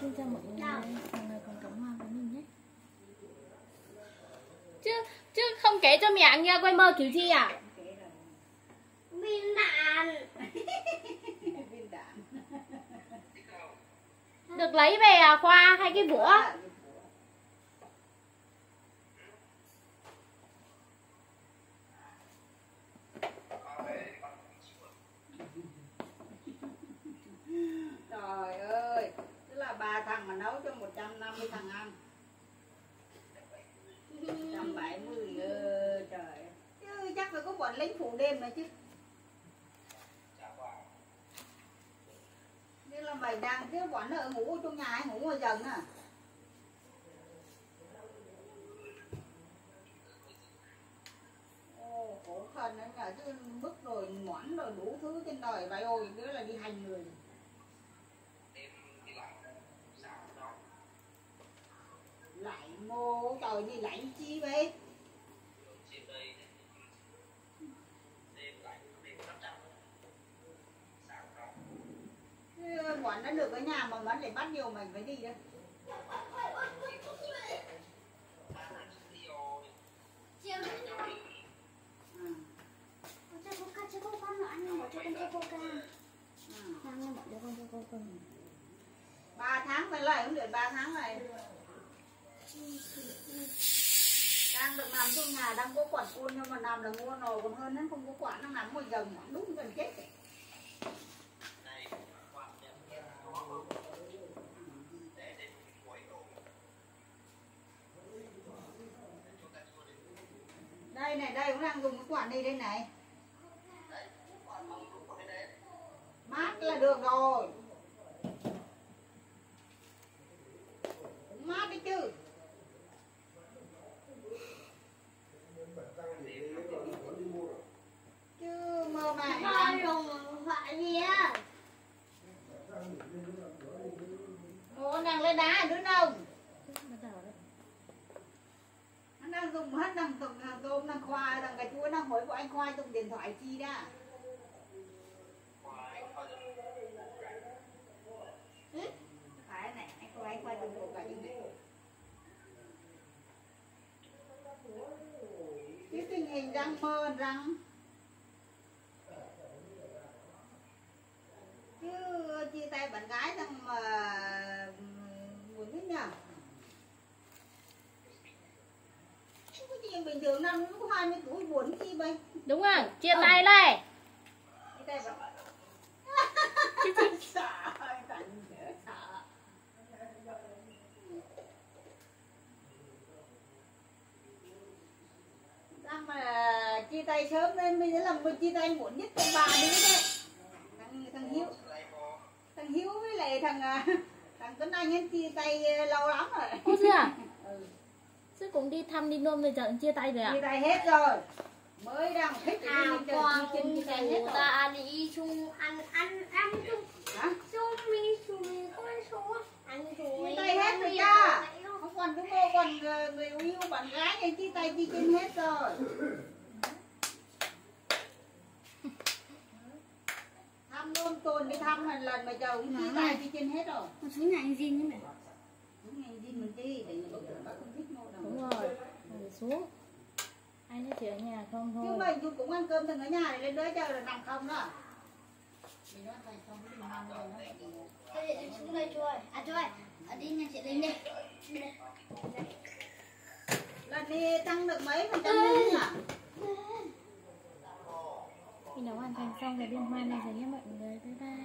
Xin chào mọi người. Mọi người còn cắm hoa với mình nhé. Chứ chứ không kể cho mẹ nghe quay mơ kiểu gì à? Viên đạn. Viên đạn Được lấy về à Khoa hay cái bữa trời ơi tức là ba thằng mà nấu cho 150 thằng ăn 170 ơ trời. Chứ chắc phải có bọn lính phụ đêm này chứ. Như là mày đang chứ bọn nó ở ngủ trong nhà hay ngủ ngoài dần à Ồ, khổ đấy nhờ chứ bức rồi moãn rồi đủ thứ trên đời vậy ôi đứa là đi hành người mô trời đi lạnh chi vậy? Bọn nó được ở nhà mà vẫn lại bắt nhiều mình phải đi ừ. Cho cho coca nó ăn một cho con cho đứa con cho cô con ba tháng mới lại không được ba tháng này đang được nằm trong nhà, đang có quản côn nhưng mà nằm là mua nồi còn hơn nó không có quản nó nằm một dần nó đúng gần chết ấy. đây này, đây cũng đang dùng cái quản đi đây này. Mát là được rồi. Mát đi chứ mơ màng Con rồng phải gì á Ủa đang lên đá đứa đâu Bắt đầu đấy dùng hết đang dùng hàng tôm đang khoai đang cà chua đang hỏi của anh khoai dùng điện thoại chi đó. Ừ? phải này anh khoai anh khoai dùng bộ cả như này. Cái tình hình đang mơ rằng chứ chia tay bạn gái đang mà buồn biết nhỉ Chứ cái chuyện bình thường năm có 20 tuổi buồn chi vậy? Đúng rồi, chia tay đây chia tay sợ. Sao mà chia tay sớm nên bây giờ là mình chia tay muộn nhất trong ba đứa đấy. Thằng thằng hiếu. Thằng hiếu với lại thằng à, thằng tuấn anh ấy chia tay lâu lắm rồi Cô chưa à? ừ. Chứ cũng đi thăm đi nôm rồi giờ chia tay rồi à? chia tay hết rồi. Mới đang thích À đi chơi qua chia chân chia tay hết cùng rồi. ta đi chung ăn ăn ăn chung. Hả? Chung mi chung con số ăn chung chia tay hết rồi cha không còn cái cô còn ờ, người yêu bạn gái này chia tay chia chân hết rồi. Thăm luôn tuần đi thăm một lần mà giờ cũng chia tay chia chân hết rồi. Con xuống nhà anh Jin nhé mẹ? Đúng ngày gì mình đi để người bác không thích mua đâu Đúng rồi Ngồi xuống. Anh nói chuyện ở nhà không chứ thôi mình chú cũng ăn cơm từng ở nhà để lên đứa chờ là nằm không đó. Mình nói thành không cái mình ăn đi. Thôi để em xuống đây chơi À chơi à, Đi nhà chị lên đi. Lần đi tăng được mấy phần trăm lên nhỉ? Khi nào hoàn thành xong rồi liên hoan này rồi nhé mọi người. Bye bye